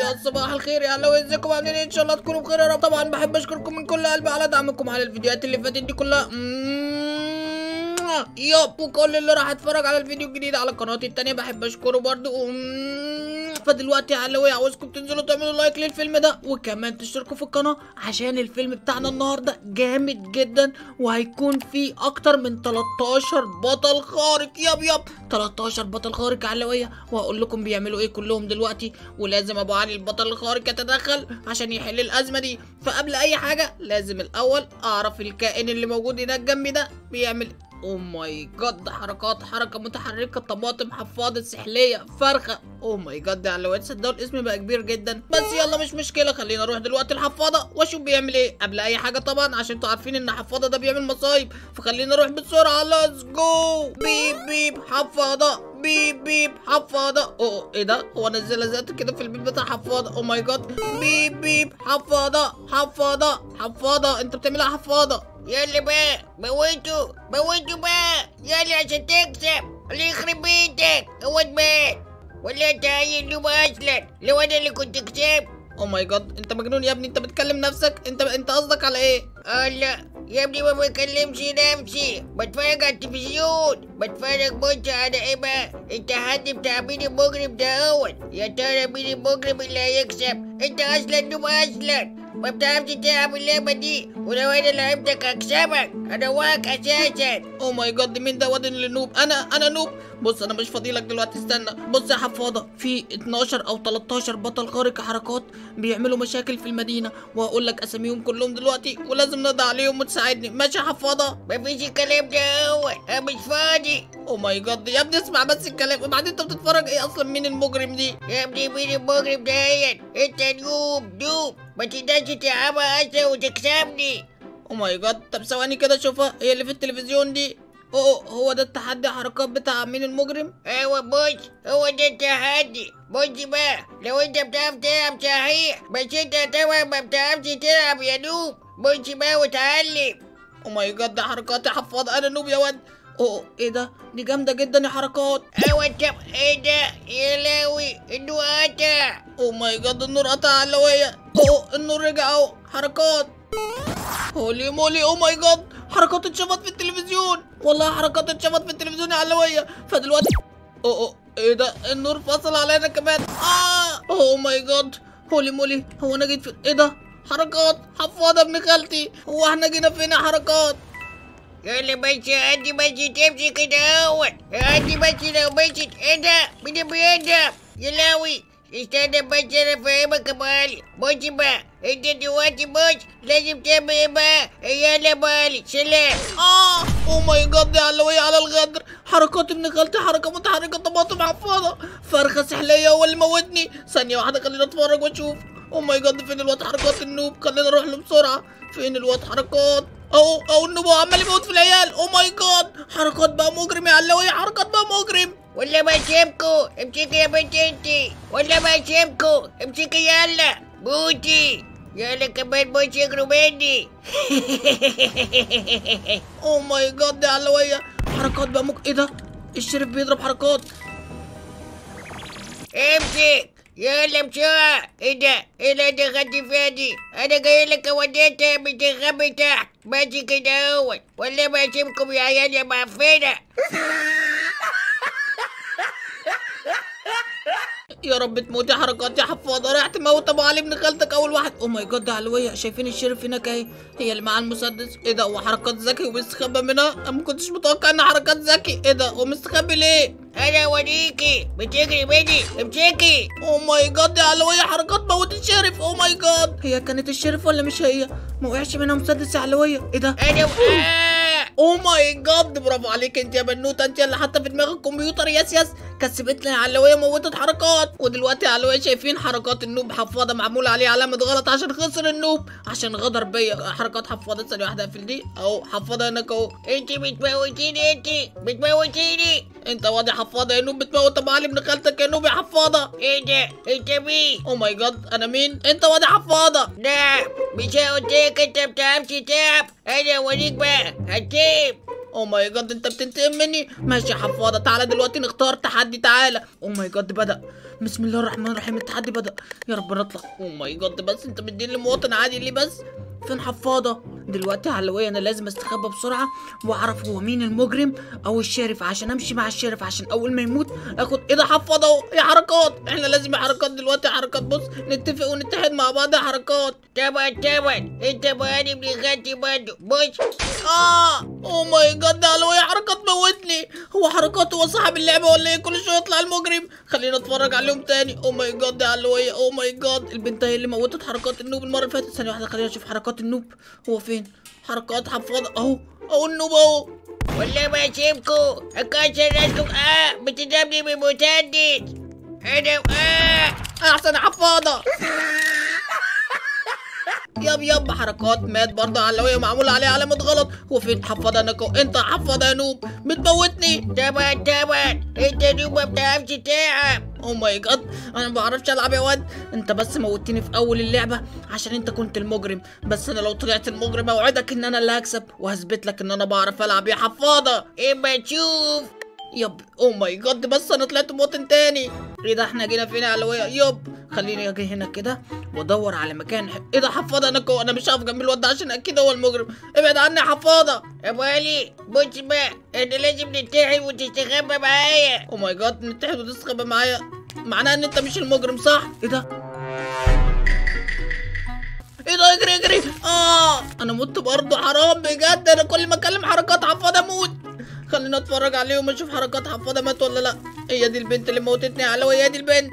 يا صباح الخير يا هلا ازيكم عاملين إيه؟ إن شاء الله تكونوا بخير يا رب. طبعا بحب أشكركم من كل قلبي على دعمكم على الفيديوهات اللي فاتت دي كلها. ياب وكل اللي راح أتفرج على الفيديو الجديد على قناتي التانية بحب أشكره برضو. فدلوقتي يا علوي عاوزكم تنزلوا تعملوا لايك للفيلم ده وكمان تشتركوا في القناة عشان الفيلم بتاعنا النهاردة جامد جدا وهيكون فيه أكتر من 13 بطل خارق. ياب ياب 13 بطل خارق يا علوية وهقول لكم بيعملوا إيه كلهم دلوقتي ولازم ابو علي البطل الخارق يتدخل عشان يحل الأزمة دي. فقبل أي حاجة لازم الأول أعرف الكائن اللي موجود هناك جنبي ده بيعمل oh my God حركات حركة متحركة طماطم حفاضة سحلية فرخة. oh my God يعني لو تصدقوا الاسم بقى كبير جدا. بس يلا مش مشكلة خلينا نروح دلوقتي الحفاضة وأشوف بيعمل إيه. قبل أي حاجة طبعا عشان أنتوا عارفين إن حفاضة ده بيعمل مصايب. فخلينا نروح بسرعة let's go بيب بيب حفاضة. بيب بيب حفاضة. اوه إيه ده؟ هو نزل ذات كده في البيت بتاع حفاضة. oh my God بيب بيب حفاضة حفاضة حفاضة. أنت بتعملها حفاضة؟ يلا بقى موتوا موتوا بقى يلا عشان تكسب اللي يخرب بيتك هو مات ولا انت يا noob أصلا لو أنا اللي كنت كسبت oh my God انت مجنون يا ابني انت بتكلم نفسك انت انت قصدك على إيه آه لا يا ابني ما بكلمش نفسي بتفرج على التلفزيون بتفرج بص على إيه بقى التحدي بتاع مين المجرم ده اول يا ترى مين المجرم اللي هيكسب انت أصلا noob أصلا ما بتعرفش تلعب اللعبة دي ولو أنا لعبتك هكسبك أنا واقع أساسا oh my God مين ده واد اللي noob أنا أنا noob بص أنا مش فاضيلك دلوقتي استنى بص يا حفاضه في 12 أو 13 بطل خارق حركات بيعملوا مشاكل في المدينة وهقول لك اساميهم كلهم دلوقتي ولازم نقضي عليهم وتساعدني ماشي يا حفاضه مفيش الكلام ده اول أنا مش فاضي oh my God يا ابني اسمع بس الكلام وبعدين انت بتتفرج إيه أصلا مين المجرم دي يا ابني مين المجرم دهيت انت noob noob ما تقدرش تلعبها أصلا وتكسبني oh my God طب ثواني كده اشوفها هي اللي في التلفزيون دي. اوه هو ده التحدي حركات بتاع مين المجرم؟ أيوه بص هو ده التحدي. بص بقى لو أنت بتعرف تلعب صحيح بس أنت طبعا ما بتعرفش تلعب يا noob. بص بقى وتعلم. oh my God ده حركات حفاض أنا noob يا واد. اوه إيه ده؟ دي جامدة جدا يا حركات. أيوه طب إيه ده يا لاوي النور قطع oh my God النور قطع علوية اوه النور رجع أهو. حركات. holy moly oh my God حركات اتشافت في التلفزيون. والله حركات اتشافت في التلفزيون يا علوية فدلوقتي اوه اوه إيه ده؟ النور فصل علينا كمان. آه oh my God holy moly هو أنا جيت في إيه ده؟ حركات. حفاضه ابن خالتي. هو إحنا جينا فين يا حركات؟ يلا بس عندي بس تمشي كده اول عندي بس لو إيه ده مين بيضرب يا لاوي استنى بس أنا فاهمك يا مالي بص بقى انت دلوقتي بص لازم تعمل إيه بقى يلا مالي سلام آه oh my God يا علوية على الغدر حركات ابن خالتي حركه متحركه طماطم حفاضه فرخه سحليه هو اللي موتني ثانية واحدة خلينا اتفرج واشوف oh my God فين الواد حركات ال noob خلينا نروح له بسرعة فين الواد حركات اهو اهو ال noob هو عمال يموت في العيال. oh my God حركات بقى مجرم يا علوية حركات بقى مجرم. ولا ما سيبكو امسكي يا بنت انتي. ولا ما سيبكو امسكي يلا بوتي. يلا كمان بوتي يجروا مني. oh my god يا علوية حركات بقى مك... إيه ده؟ ال sheriff بيضرب حركات؟ امسك. يلا بسرعة إيه ده؟ إيه اللي أنت خدت فيها دي؟ أنا جاي لك وديتها بتخبي تحت ماشي كده اهوت ولا ما اسيبكم يا عيال يا يا رب تموت يا حركات يا حفاضه رايح تموت أبو علي ابن خالتك أول واحد. oh my god يا علوية شايفين ال sheriff هناك أهي. هي اللي معاه المسدس. إيه ده؟ هو حركات ذكي وبيستخبى منها؟ أنا ما كنتش متوقع ان حركات ذكي. إيه ده؟ هو مستخبي ليه؟ أنا اوريكي بتجري مني امسكي. oh my god يا علوية حركات موت ال sheriff. oh my god هي كانت ال sheriff ولا مش هي؟ ما وقعش منها مسدس يا علوية إيه ده؟ أنا آه. oh my god برافو عليك انت يا بنوتة انت اللي حاطة في دماغ الكمبيوتر yes yes. كسبتنا يا علويه موتت حركات. ودلوقتي علويه شايفين حركات ال noob حفاضة معمول عليه علامة غلط عشان خسر ال noob. عشان غدر بيا. حركات حفاضة ثانية واحدة اقفل دي أهو حفاضة هناك أهو. انت بتموتيني انت بتموتيني. انت وادي حفاضة يا noob بتموت. علي ابن خالتك يا noob يا حفاضة. إيه ده؟ انت مين؟ oh my god أنا مين؟ انت وادي حفاضة. لا مش قلت لك انت بتعرفش تلعب أنا اوريك بقى. هتجيب oh my god انت بتنتقم مني؟ ماشي يا حفاضة تعالى دلوقتي نختار تحدي تعالى. oh my god بدأ. بسم الله الرحمن الرحيم التحدي بدأ. يا رب نطلع. oh my god بس انت مديني مواطن عادي ليه بس؟ فين حفاضة؟ دلوقتي علوية أنا لازم أستخبى بسرعة وأعرف هو مين المجرم أو ال sheriff عشان أمشي مع ال sheriff عشان أول ما يموت آخد إيه ده حفاضة أهو. يا حركات؟ إحنا لازم حركات دلوقتي. حركات بص نتفق ونتحد مع بعض يا حركات. طبعا طبعا إنت بقاني ابن برضه بص. آه. oh my god ده علوية حركات موتني. هو حركات هو صاحب اللعبة ولا إيه؟ كل شوية يطلع المجرم. خلينا اتفرج عليهم تاني. oh my god ده علوية oh my god البنت هي اللي موتت حركات ال noob المرة اللي فاتت. ثانية واحدة خلينا نشوف حركات ال noob. هو فين؟ حركات حفاضة أهو أهو ال noob أهو. والله ما اسيبكوا اكسر راسكم آه بتضربني بمسدس. أنا آه. أحسن يا حفاضة yep yep حركات مات برضه علوية معمول عليه علامة غلط. هو فين حفاضة أنا كو انت حفاضة يا noob. بتموتني طبعا طبعا انت noob ما بتعرفش تلعب. oh my god أنا ما بعرفش ألعب يا واد. انت بس موتني في أول اللعبة عشان انت كنت المجرم. بس أنا لو طلعت المجرم أوعدك إن أنا اللي هكسب. وهثبت لك إن أنا بعرف ألعب يا حفاضه إما تشوف. yep. oh my god بس أنا طلعت مواطن تاني. إيه ده إحنا جينا فين يا علوية؟ yep. خليني أجي هنا كده وأدور على مكان إيه ده حفاضة؟ أنا أنا مش هقف جنب الواد ده عشان أكيد هو المجرم. ابعد عني يا حفاضة. أبو علي بص بقى. إحنا لازم نتحد وتستخبى معايا. oh my god نتحد وتستخبى معايا. معناه إن أنت مش المجرم صح؟ إيه ده؟ إيه ده اجري اجري. آه. أنا مت برضه حرام بجد. أنا كل ما أكلم حركات حفاضة أموت. خلينا اتفرج عليهم أشوف حركات حفاضه مات ولا لا. هي دي البنت اللي موتتني. علوي هي دي البنت.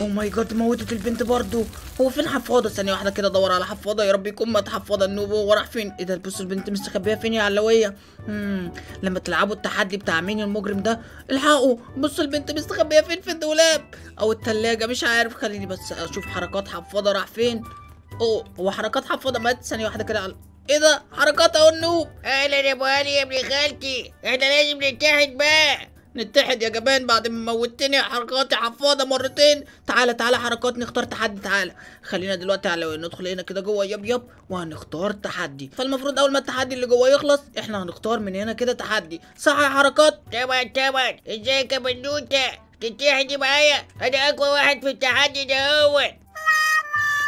oh my god موتت البنت برضه هو فين حفاضه ثانية واحدة كده ادور على حفاضه يا رب يكون مات حفاضه ال noob هو راح فين؟ إيه ده بص البنت مستخبية فين يا علويه امم لما تلعبوا التحدي بتاع مين المجرم ده؟ الحقوا. بص البنت مستخبية فين؟ في الدولاب. أو التلاجة مش عارف. خليني بس أشوف حركات حفاضه راح فين. اوه هو حركات حفاضه مات ثانية واحدة كده. على إيه ده؟ حركات أهو النوب. أهلا يا أبو علي يا ابن خالتي. إحنا لازم نتحد بقى. نتحد يا جبان بعد ما موتني حركاتي حفاضة مرتين. تعالى تعالى حركات نختار تحدي تعالى. خلينا دلوقتي على ندخل هنا كده جوه. يب يب وهنختار تحدي. فالمفروض أول ما التحدي اللي جوه يخلص إحنا هنختار من هنا كده تحدي. صح يا حركات؟ طبعا طبعا. إزيك يا بنوتة؟ تتحدي معايا؟ أنا أقوى واحد في التحدي ده هو.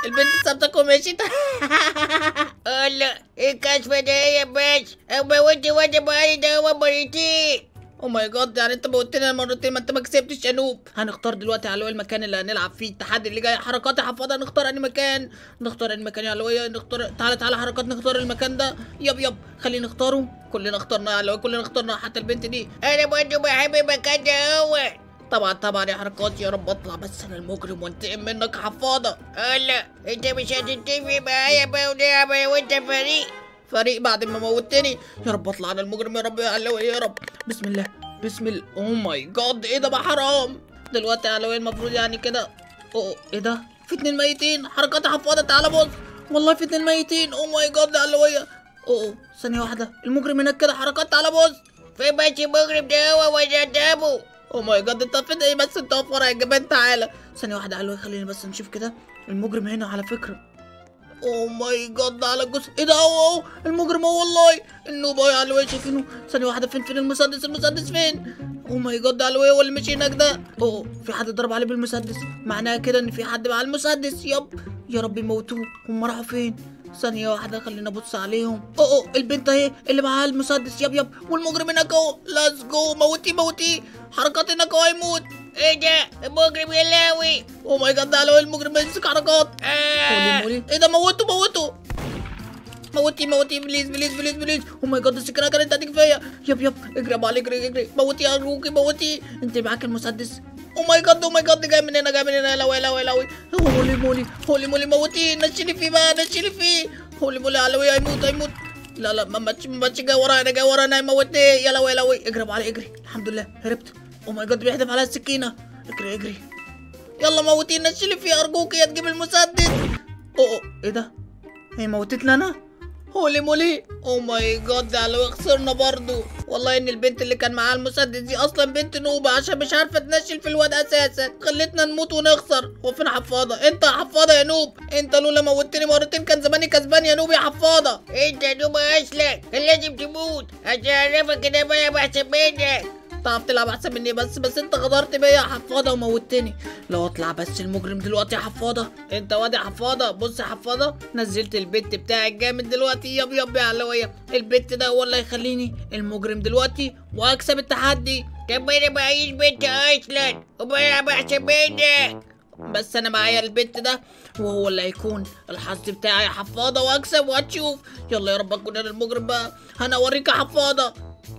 البنت ومشيت الله إيه الكشفة ده يا باش اما وانت وانت معايا ده هو مرتين أو ماي جاد يعني أنت موتني مرتين ما أنت ما كسبتش يا نوب. هنختار دلوقتي على المكان اللي هنلعب فيه. التحدي اللي جاي حركات حفاضه نختار أنهي مكان؟ نختار أنهي مكان. يا علوية نختار. تعالى تعالى حركات نختار المكان ده. يب يب. خلينا نختاره. كلنا اخترنا يا علوية كلنا اخترنا حتى البنت دي. أنا برضه بحب المكان ده هو طبعا طبعا يا حركات يا رب اطلع بس أنا المجرم وانتقم منك يا حفاضة؟ الله انت مش هتتفق معايا بقى أنا وانت فريق. فريق بعد ما موتني. يا رب اطلع أنا المجرم يا رب يا علوية يا رب. بسم الله بسم الله. أو ماي جاد إيه ده بقى حرام؟ دلوقتي يا علوية المفروض يعني كده. اوه إيه ده؟ في اتنين ميتين. حركات حفاضة تعالى بص والله في اتنين ميتين. oh my god يا علوية اوه ثانية واحدة. المجرم هناك كده. حركات تعالى بص في ماشي مجرم ده هو وجدبه oh my god انت فين؟ إيه بس انت ورا يا جبان؟ تعالى. ثانية واحدة يا علوية خليني بس نشوف كده المجرم هنا على فكرة. oh my god على الجزء إيه ده؟ اهو المجرم اهو والله. ال noob اهو يا علوية شايفينه ثانية واحدة فين فين المسدس؟ المسدس فين؟ oh my god علوية هو اللي مشي هناك ده. أوه في حد ضرب عليه بالمسدس؟ معناها كده إن في حد مع المسدس. yep يا رب يموتوه هم راحوا فين؟ ثانية واحدة خلينا نبص عليهم. أوه أوه البنت أهي اللي معاها المسدس. yep yep. والمجرم هناك أهو. let's go موتيه موتيه. حركات هناك أهو هيموت. إيه ده؟ المجرم يا لاوي oh my god ده المجرم بيمسك حركات. آه. إيه ده؟ موته موته موتي موتي please please please please oh my god السكينه كانت هتيجي فيا yep yep. اجري علي اجري اجري. موتي يا روكي موتي انت معاك المسدس. oh my god oh my god جاي من هنا جاي من هنا لوي لوي لوي holy moly holy moly موتي نشني فيه بقى نشني فيه holy moly هيموت لا لا ما ماتش ما ماتش جاي ورايا أنا جاي ورايا أنا هيموتني يا يا علي اجري الحمد لله هربت oh my god بيحدف على السكينة. اجري اجري يلا موتي نشني أرجوك يا تجيب المسدس اوه إيه ده؟ هي موتتنا أنا؟ holy moly. oh my god ده لو خسرنا برضو. والله إن البنت اللي كان معاها المسدس دي أصلا بنت نوبة عشان مش عارفة تنشن في الواد أساسا. خلتنا نموت ونخسر. هو فين حفاضة؟ أنت يا حفاضة يا noob. أنت لولا موتني مرتين كان زماني كسبان يا noob يا حفاضة. أنت noob اصلك كان لازم تموت عشان أعرفك إن أنا بحسب منك تعرف تلعب أحسن مني بس بس أنت غدرت بيا يا حفاضة وموتني لو أطلع بس المجرم دلوقتي يا حفاضة. أنت واد يا حفاضة. بص يا حفاضة نزلت ال pet بتاعي الجامد دلوقتي. yep yep يا علويه ال pet ده هو اللي هيخليني المجرم دلوقتي وأكسب التحدي. طب أنا معيش pet أصلا وبلعب احسن منك بس أنا معايا ال pet ده وهو اللي هيكون الحظ بتاعي يا حفاضة وأكسب وهتشوف يلا يا رب أكون أنا المجرم بقى. أنا أوريك يا حفاضة.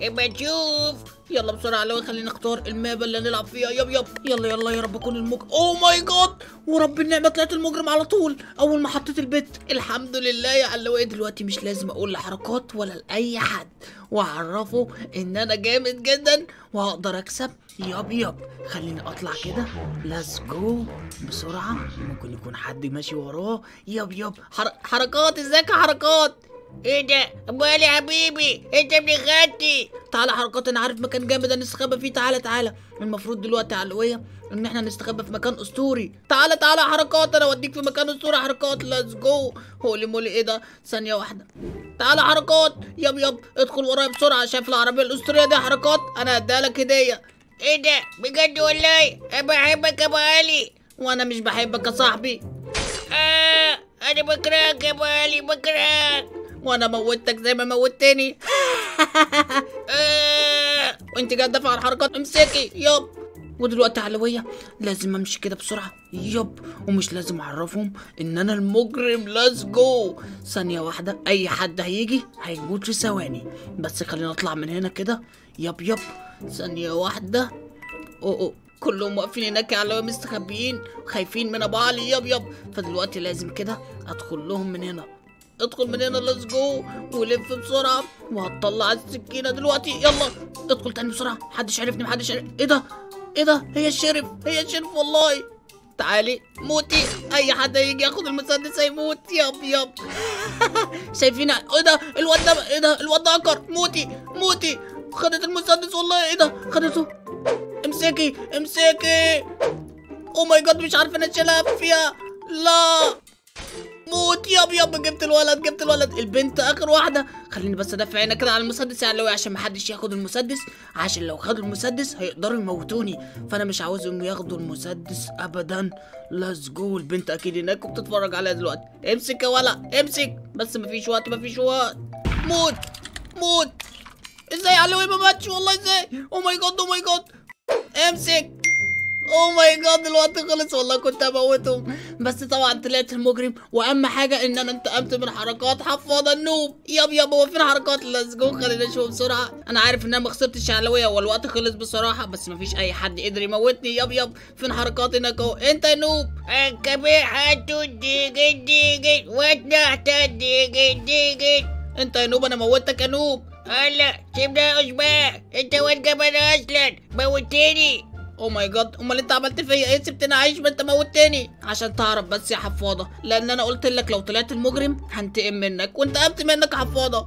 اما تشوف يلا بسرعة لو خلينا نختار ال map اللي هنلعب فيها yep yep. يلا يلا يا رب اكون المجرم oh my god ورب النعمة طلعت المجرم على طول. أول ما حطيت البت الحمد لله يا علوي دلوقتي مش لازم أقول لحركات ولا لأي حد. وأعرفه إن أنا جامد جدا وهقدر أكسب. yep yep. خليني أطلع كده. let's go بسرعة. ممكن يكون حد ماشي وراه. yep yep. حر... حركات إزيك يا حركات؟ إيه ده؟ امال يا حبيبي أنت ابن خالتي. تعالى حركات أنا عارف مكان جامد نستخبى فيه. تعالى تعالى. المفروض دلوقتي يا علوية إن إحنا نستخبى في مكان أسطوري. تعالى تعالى حركات أنا اوديك في مكان أسطوري حركات let's go holy moly إيه ده؟ ثانية واحدة. تعالى حركات. yep yep. ادخل ورايا بسرعة شايف العربية الأسطورية دي حركات؟ أنا هديها لك هدية. إيه ده؟ بجد والله؟ أنا بحبك يا أبو علي. وأنا مش بحبك يا صاحبي. آه أنا بكرهك يا أبو علي بكرهك. وأنا موتك زي ما موتني وانت قاعد دافع على الحركات امسكي yep. ودلوقتي علوية لازم أمشي كده بسرعة. yep. ومش لازم أعرفهم إن أنا المجرم. let's go ثانية واحدة. أي حد هيجي هيموت في ثواني. بس خلينا اطلع من هنا كده. yep yep. ثانية واحدة. oh oh كلهم واقفين هناك على مستخبيين. خايفين من ابو علي yep yep. فدلوقتي لازم كده أدخل لهم من هنا. ادخل من هنا let's go ولف بسرعة. وهتطلع السكينة دلوقتي. يلا ادخل تاني بسرعة. محدش عرفني محدش عرف إيه ده؟ إيه ده؟ هي ال sheriff هي ال sheriff والله. تعالي موتي. أي حد يجي ياخد المسدس هيموت yep yep. شايفين إيه ده؟ الواد ده إيه ده؟ الواد ده هكر موتي موتي. خدت المسدس والله. إيه ده؟ خدته. امسكي امسكي. oh my god مش عارف أنا أشيلها فيها. لا. موت. yep yep جبت الولد جبت الولد. البنت آخر واحدة. خليني بس أدافع هنا كده على المسدس. يعني لو عشان محدش ياخد المسدس عشان لو خدوا المسدس هيقدروا يموتوني. فأنا مش عاوزهم ياخدوا المسدس ابدا. let's go البنت أكيد هناك وبتتفرج عليا دلوقتي. امسك يا ولا امسك. بس مفيش وقت مفيش وقت. موت موت. إزاي علوي ما ماتش؟ والله إزاي؟ oh my god oh my god امسك. oh my god الوقت خلص والله كنت هموتهم. بس طبعا طلعت المجرم وأهم حاجة إن أنا انتقمت من حركات حفاضه ال noob. yep yep هو فين حركات؟ جو خلينا نشوف بسرعة. أنا عارف إن أنا ما خسرتش علويه والوقت خلص بصراحة بس مفيش أي حد قدر يموتني. yep yep فين حركات هناك أهو؟ أنت يا نوب. الكبير حتو ديجي ديجي وتحت ديجي ديجي أنت يا noob أنا موتك يا noob. هلا سيبنا اشباح أنت واد جبل أصلا. موتني. أو ماي جاد أمال أنت عملت فيا إيه؟ سبتني عايش ما أنت موتني عشان تعرف بس يا حفاضه لأن أنا قلت لك لو طلعت المجرم هنتقم منك وانتقمت منك يا حفاضه